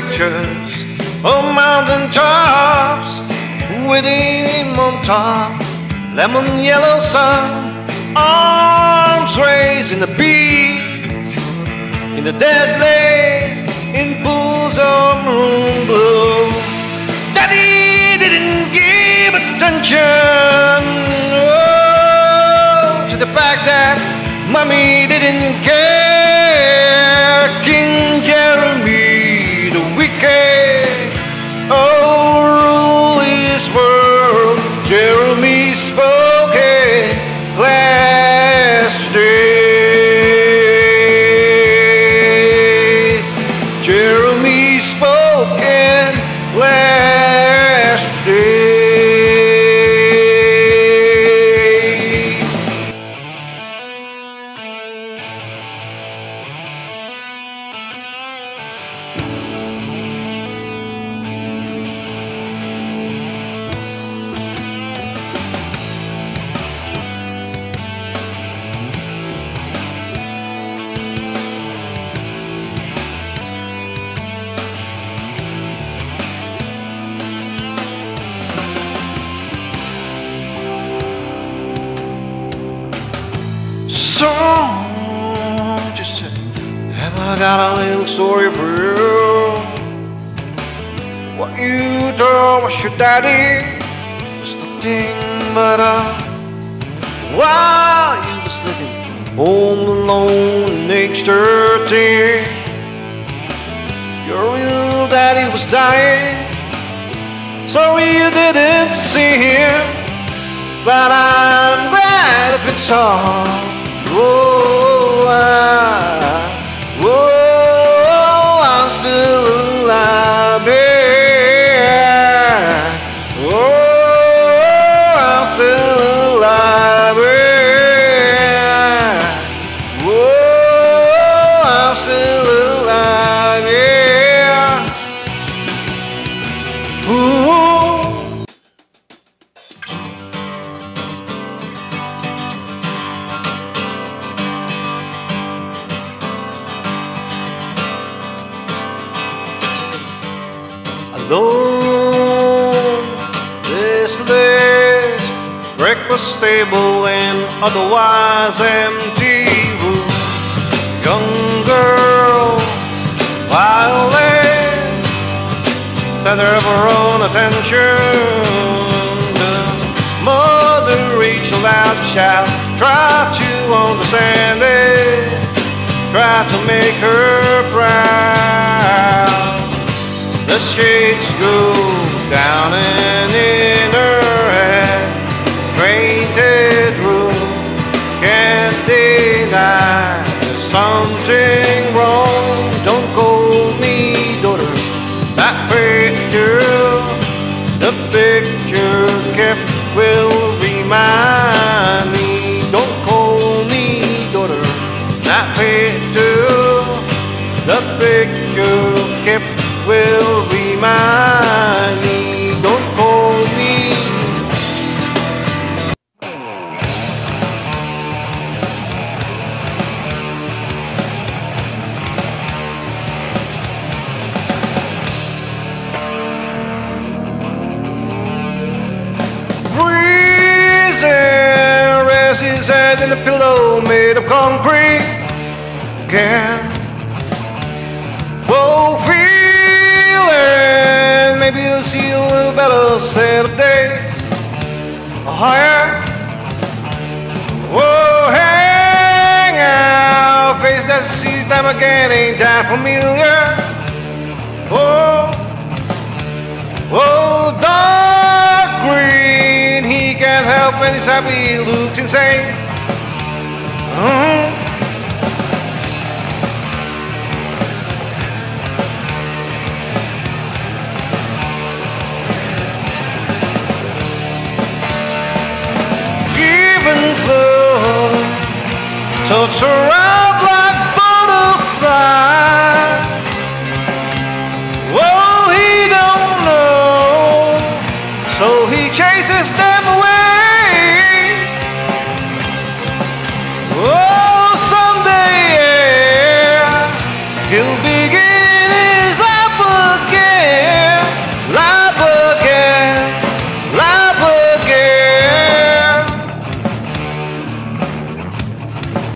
pictures of mountain tops an on top, lemon yellow sun, arms raised in the breeze, in the dead lace, in pools of moon blue. Daddy didn't give attention oh, to the fact that mommy didn't care. Jeremy spoke it have I got a little story for you? What you told was your daddy was nothing but a while you was living home alone in age 13. Your real daddy was dying. Sorry you didn't see him, but I'm glad that we saw. Whoa, I, alone. This list, breakfast table and otherwise empty room. Young girl, violence, center of her own attention. The mother reached aloud loud shout, try to understand it, try to make her proud. The streets go down his in a pillow made of concrete. Again. Whoa, feeling maybe you'll see a little better set of days. Yeah. Whoa, hang out, face that sees them again, ain't that familiar? Can't when he's happy, he looks insane. Mhm. Even flow, totes around like butterflies. Whoa, he don't know, so he chases them away.